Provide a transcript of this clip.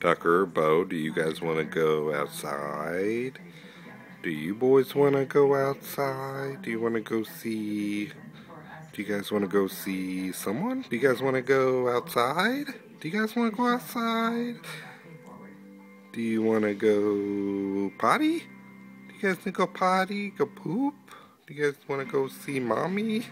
Tucker, Bo, do you guys want to go outside? Do you boys want to go outside? Do you want to go see... Do you guys want to go see someone? Do you guys want to go outside? Do you guys want to go outside? Do you want to go potty? Do you guys want to go potty? Go poop? Do you guys want to go see mommy?